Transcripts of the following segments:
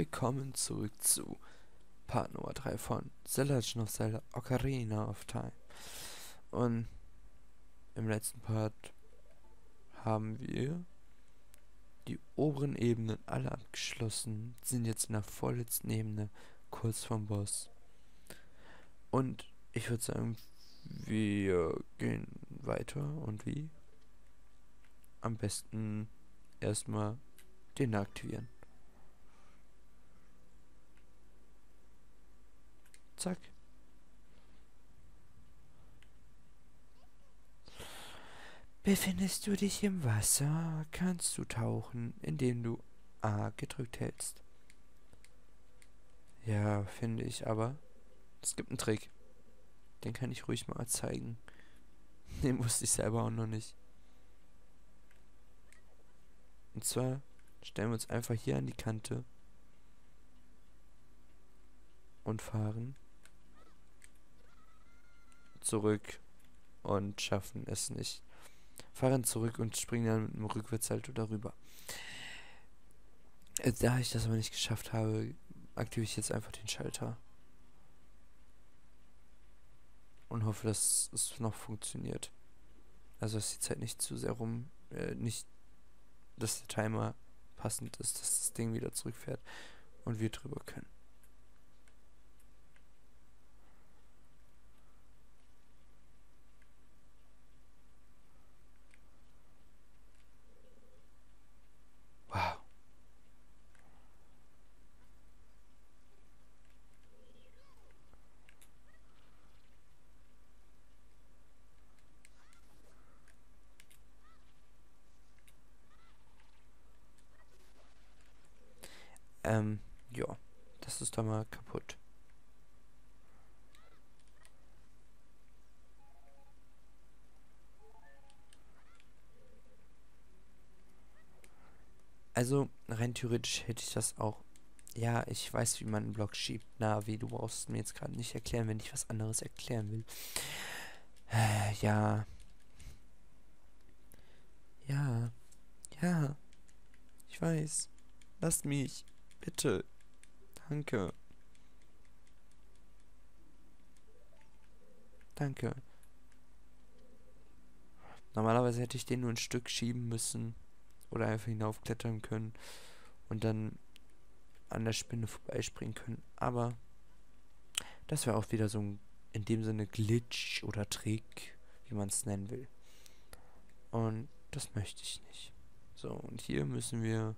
willkommen zurück zu Part Nummer 3 von The Legend of Zelda Ocarina of Time. Und im letzten Part haben wir die oberen Ebenen alle abgeschlossen, sind jetzt in der vorletzten Ebene kurz vom Boss. Und ich würde sagen, wir gehen weiter und wie? Am besten erstmal den aktivieren. Zack. Befindest du dich im Wasser, kannst du tauchen, indem du A gedrückt hältst. Ja, finde ich, aber es gibt einen Trick. Den kann ich ruhig mal zeigen. Den wusste ich selber auch noch nicht. Und zwar stellen wir uns einfach hier an die Kante und fahren zurück und schaffen es nicht. Fahren zurück und springen dann mit dem Rückwärtssalto darüber. Äh, da ich das aber nicht geschafft habe, aktiviere ich jetzt einfach den Schalter. Und hoffe, dass es noch funktioniert. Also, dass die Zeit nicht zu sehr rum, äh, nicht, dass der Timer passend ist, dass das Ding wieder zurückfährt und wir drüber können. Ähm, ja, das ist da mal kaputt. Also, rein theoretisch hätte ich das auch. Ja, ich weiß, wie man einen Block schiebt. Na, wie, du brauchst mir jetzt gerade nicht erklären, wenn ich was anderes erklären will. Äh, ja. Ja. Ja. Ich weiß. Lasst mich. Bitte. Danke. Danke. Normalerweise hätte ich den nur ein Stück schieben müssen. Oder einfach hinaufklettern können. Und dann an der Spinne vorbeispringen können. Aber das wäre auch wieder so ein, in dem Sinne, Glitch oder Trick, wie man es nennen will. Und das möchte ich nicht. So, und hier müssen wir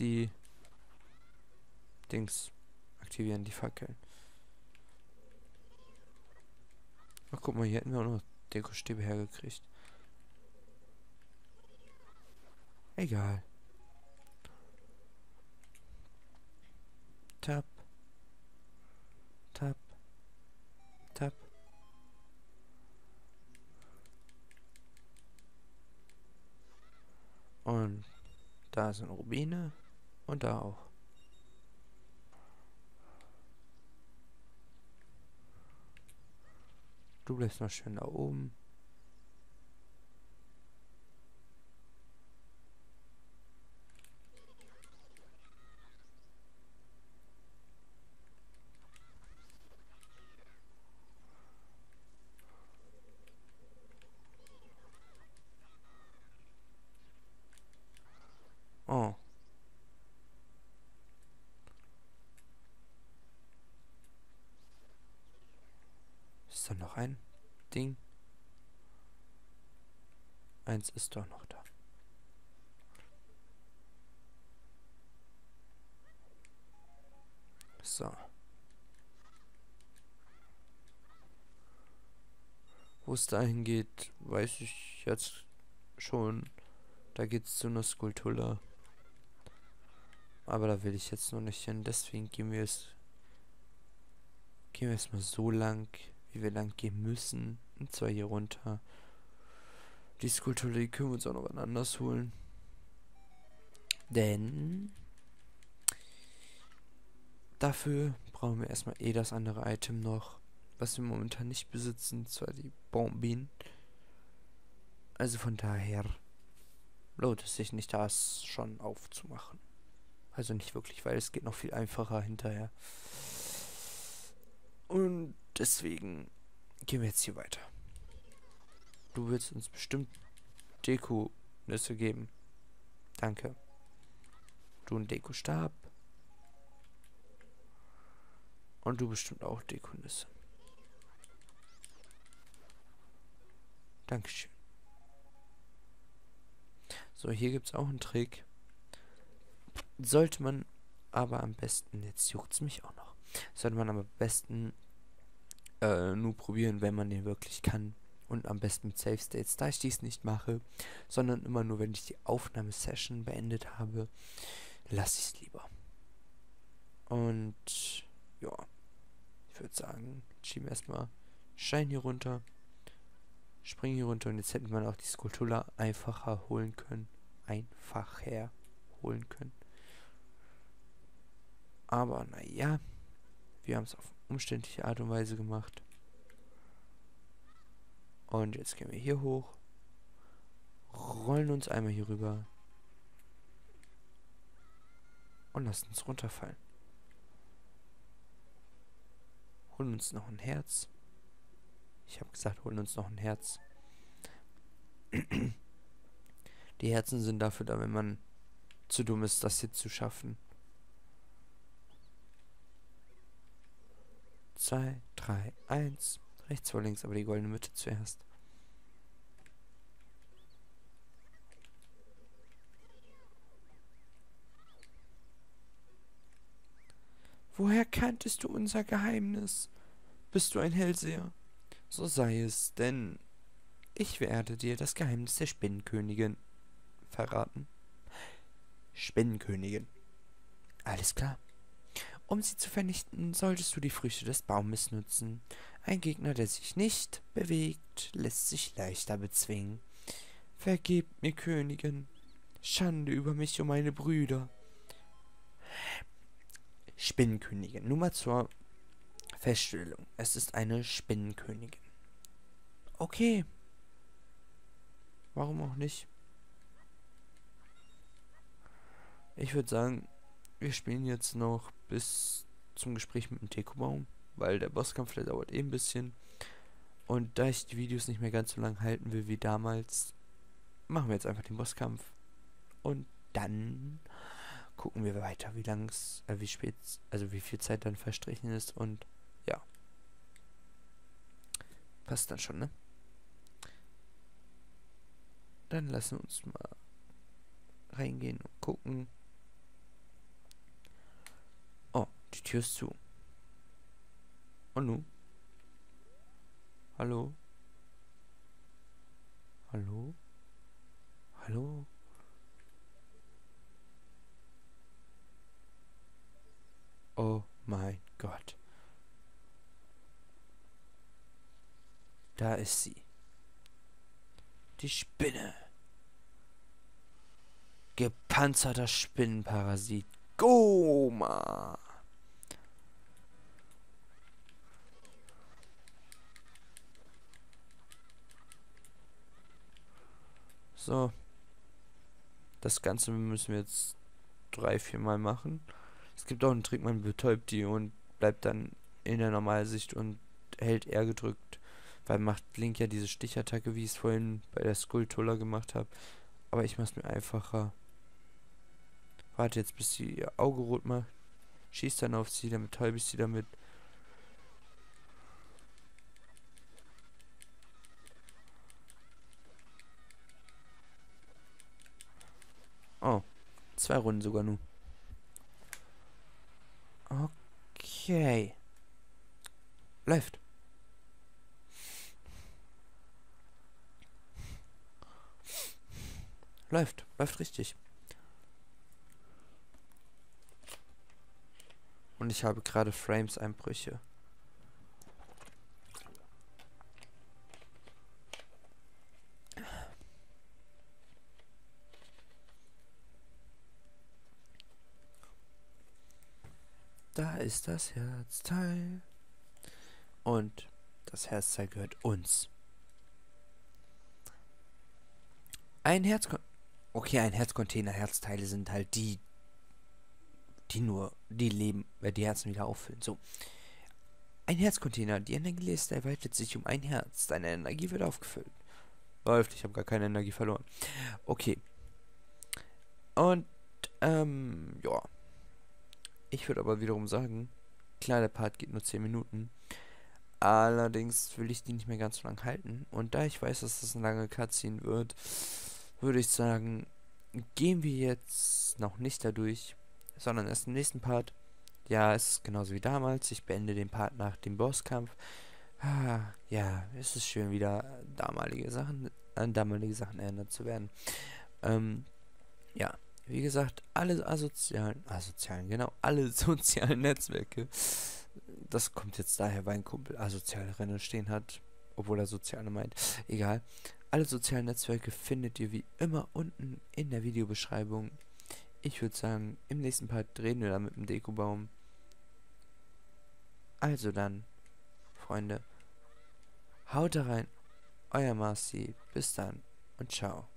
die Dings aktivieren, die Fackeln. Ach, guck mal, hier hätten wir auch noch Dekostäbe hergekriegt. Egal. Tap. Tap. Tap. Und da sind Rubine. Und da auch. Du bleibst noch schön da oben. Oh. Da noch ein Ding? Eins ist doch noch da. So. Wo es dahin geht, weiß ich jetzt schon. Da geht es zu einer Skulptur. Aber da will ich jetzt noch nicht hin. Deswegen gehen wir es. Gehen wir es mal so lang, wie wir lang gehen müssen. Und zwar hier runter. Die Skulptur, die können wir uns auch noch anders holen. Denn dafür brauchen wir erstmal eh das andere Item noch, was wir momentan nicht besitzen, zwar die Bombin. Also von daher lohnt es sich nicht, das schon aufzumachen. Also nicht wirklich, weil es geht noch viel einfacher hinterher. Und deswegen gehen wir jetzt hier weiter. Du willst uns bestimmt Deko-Nüsse geben. Danke. Du ein Deko-Stab. Und du bestimmt auch Dekonisse. Dankeschön. So, hier gibt es auch einen Trick. Sollte man aber am besten, jetzt juckt es mich auch noch, sollte man am besten äh, nur probieren, wenn man den wirklich kann. Und am besten mit Safe States, da ich dies nicht mache, sondern immer nur, wenn ich die Aufnahmesession beendet habe, lasse ich es lieber. Und ja, ich würde sagen, schieben erstmal Schein hier runter, springen hier runter und jetzt hätten wir auch die Skulptur einfacher holen können. Einfacher holen können. Aber naja, wir haben es auf umständliche Art und Weise gemacht. Und jetzt gehen wir hier hoch, rollen uns einmal hier rüber und lassen uns runterfallen. Holen uns noch ein Herz. Ich habe gesagt, holen uns noch ein Herz. Die Herzen sind dafür da, wenn man zu dumm ist, das hier zu schaffen. 2, 3, 1. Rechts vor links, aber die goldene Mitte zuerst. Woher kanntest du unser Geheimnis? Bist du ein Hellseher? So sei es, denn ich werde dir das Geheimnis der Spinnenkönigin verraten. Spinnenkönigin. Alles klar. Um sie zu vernichten, solltest du die Früchte des Baumes nutzen. Ein Gegner, der sich nicht bewegt, lässt sich leichter bezwingen. Vergebt mir, Königin. Schande über mich und meine Brüder. Spinnenkönigin. Nur mal zur Feststellung. Es ist eine Spinnenkönigin. Okay. Warum auch nicht? Ich würde sagen, wir spielen jetzt noch bis zum Gespräch mit dem Dekobaum, weil der Bosskampf, der dauert eh ein bisschen. Und da ich die Videos nicht mehr ganz so lang halten will wie damals, machen wir jetzt einfach den Bosskampf. Und dann gucken wir weiter, wie lang es, äh, wie spät, also wie viel Zeit dann verstrichen ist und ja. Passt dann schon, ne? Dann lassen wir uns mal reingehen und gucken. Die Tür ist zu. Und nu? Hallo? Hallo? Hallo? Oh mein Gott. Da ist sie. Die Spinne. Gepanzerter Spinnenparasit. Goma. So. Das Ganze müssen wir jetzt drei, vier Mal machen. Es gibt auch einen Trick, man betäubt die und bleibt dann in der Normalsicht und hält R gedrückt. Weil macht Link ja diese Stichattacke, wie ich es vorhin bei der Skulptur gemacht habe. Aber ich mach's mir einfacher. Warte jetzt, bis sie ihr Auge rot macht. Schießt dann auf sie, dann betäube ich sie damit. Oh, zwei Runden sogar nur. Okay. Läuft. Läuft, läuft richtig. Und ich habe gerade Frames-Einbrüche. Da ist das Herzteil. Und das Herzteil gehört uns. Ein Herz... okay, ein Herzcontainer, Herzteile sind halt die, die nur, die leben, weil die Herzen wieder auffüllen. So. Ein Herzcontainer, die Energieleiste erweitert sich um ein Herz. Deine Energie wird aufgefüllt. Läuft, ich habe gar keine Energie verloren. Okay. Und, ähm, ja. Ich würde aber wiederum sagen, klar, der Part geht nur 10 Minuten. Allerdings will ich die nicht mehr ganz so lang halten. Und da ich weiß, dass das eine lange Cutscene wird, würde ich sagen, gehen wir jetzt noch nicht dadurch, sondern erst im nächsten Part. Ja, es ist genauso wie damals. Ich beende den Part nach dem Bosskampf. Ah, ja, es ist schön, wieder damalige Sachen, an damalige Sachen erinnert zu werden. Ähm, ja, wie gesagt, alle asozialen, asozialen, genau, alle sozialen Netzwerke. Das kommt jetzt daher, weil ein Kumpel asoziale Rennen stehen hat, obwohl er soziale meint. Egal. Alle sozialen Netzwerke findet ihr wie immer unten in der Videobeschreibung. Ich würde sagen, im nächsten Part drehen wir dann mit dem Dekobaum. Also dann, Freunde, haut rein, euer Marci, bis dann und ciao.